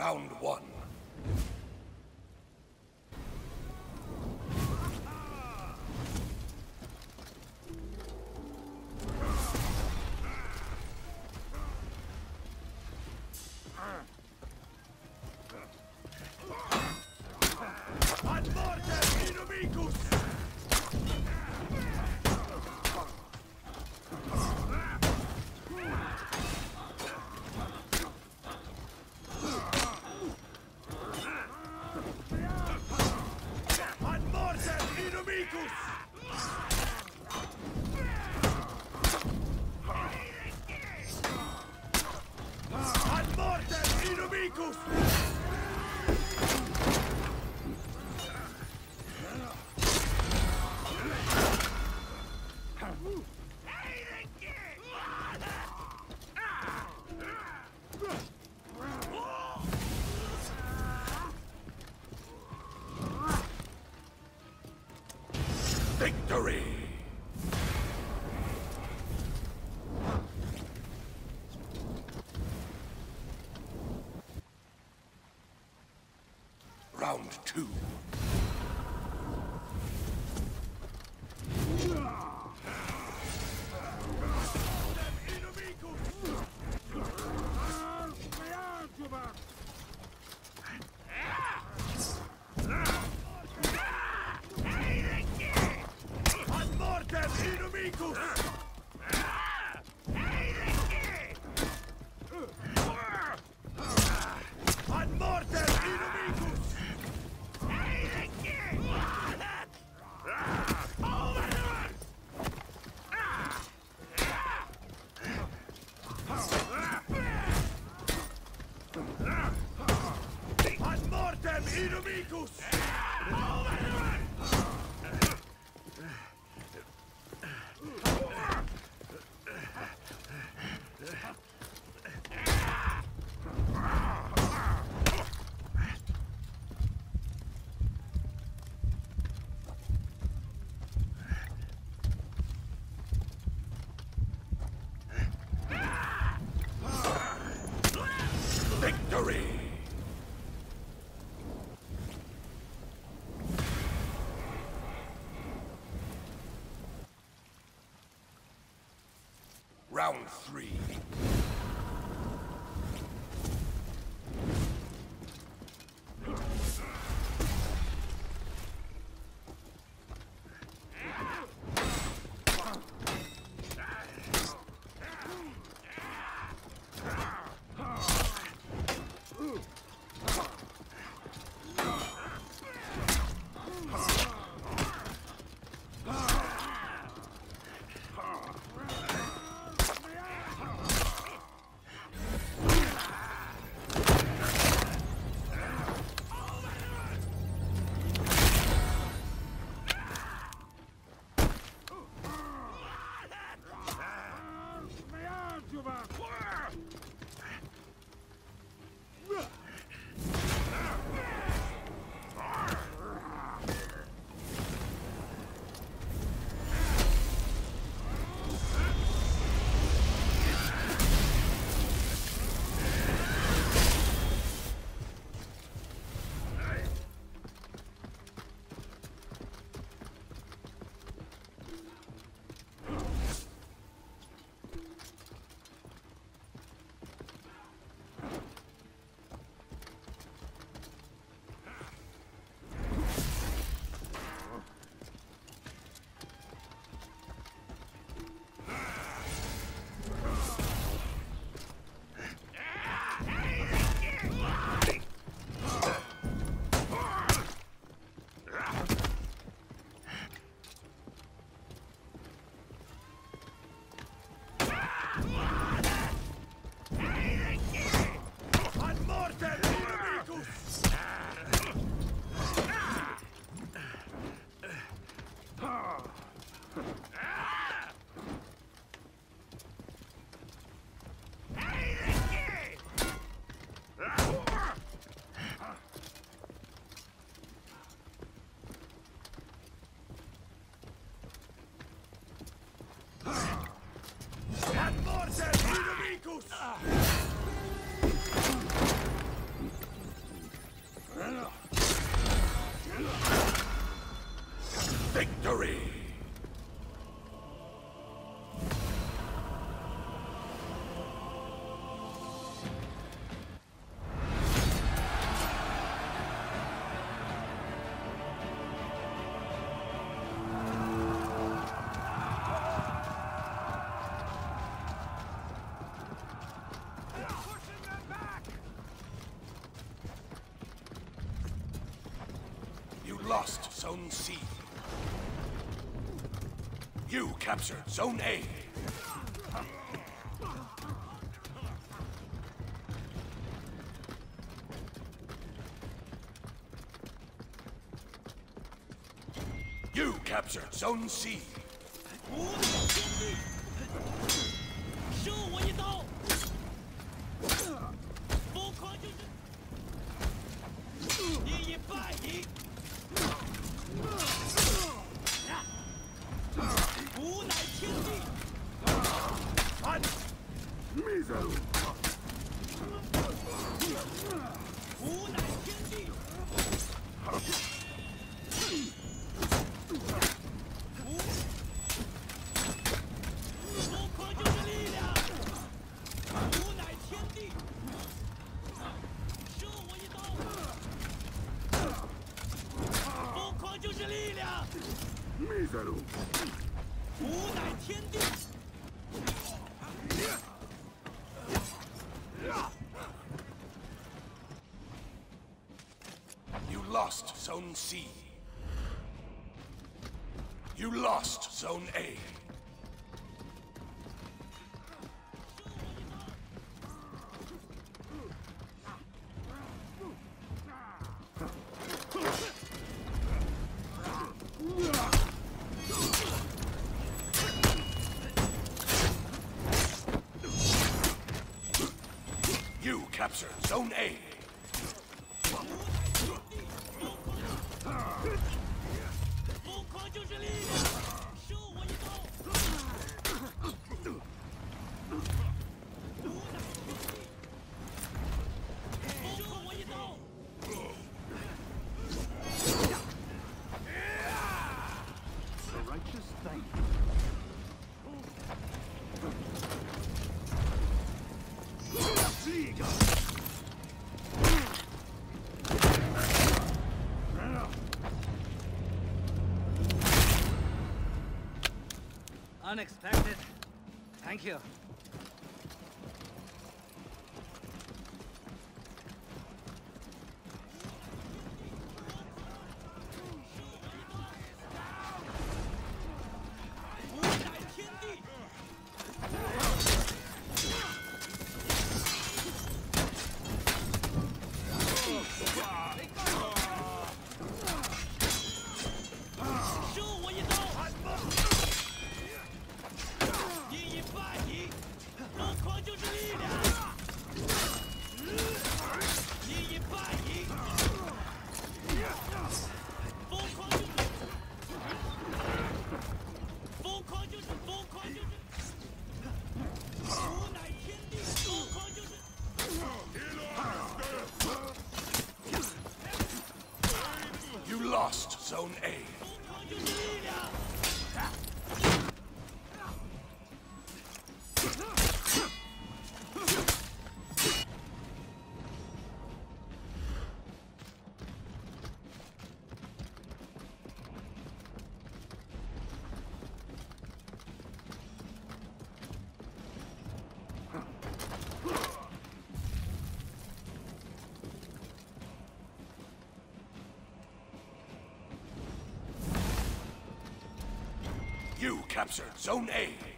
Round one. Inumicus! Round two. Round three. Amicus! Ah. lost Zone C. You captured Zone A. You captured Zone C. 吾乃天地，安，灭！lost Zone C. You lost Zone A. You captured Zone A. 疯狂就是力量 Unexpected. Thank you. Angelina! captured Zone A.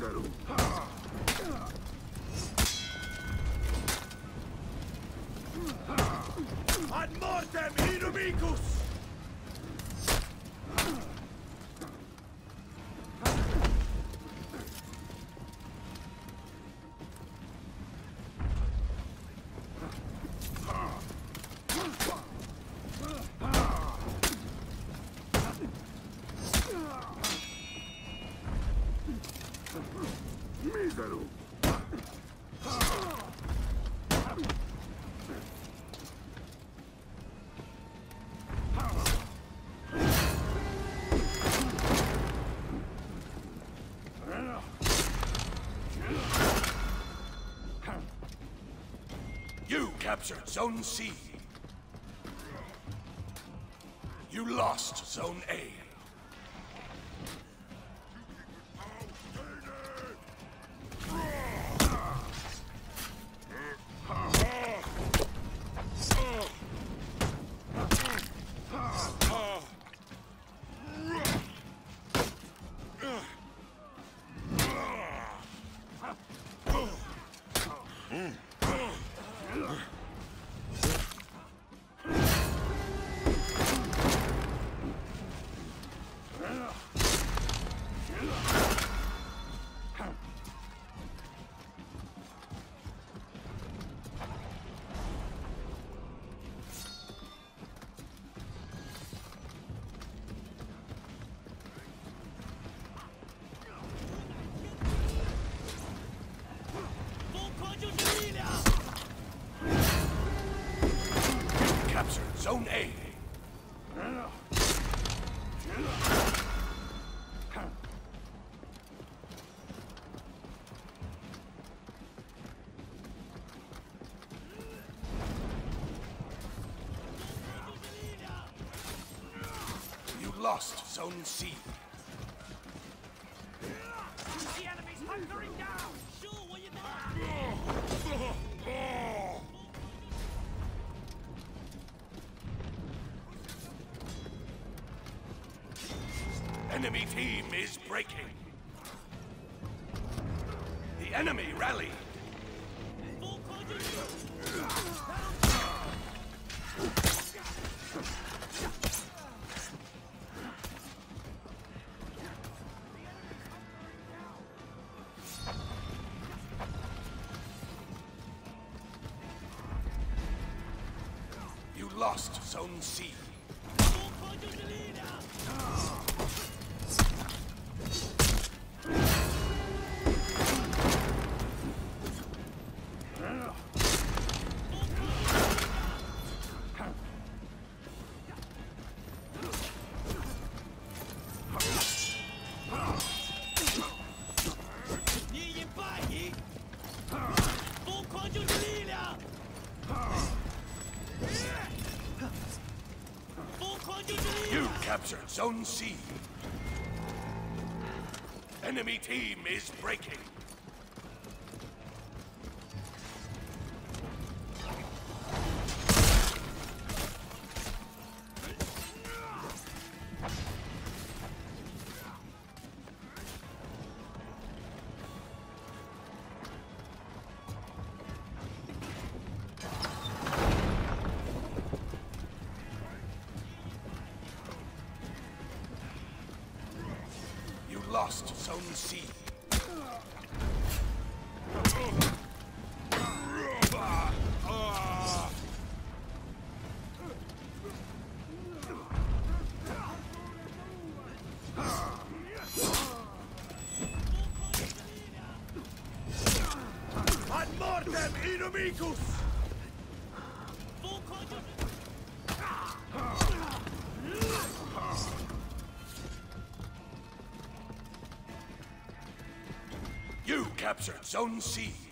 だろう。Ad mortem, Hirumicus! Captured Zone C. You lost Zone A. Captured lost Zone C. enemy rally. Zone C. Enemy team is breaking. Lost Zone C. captured Zone C.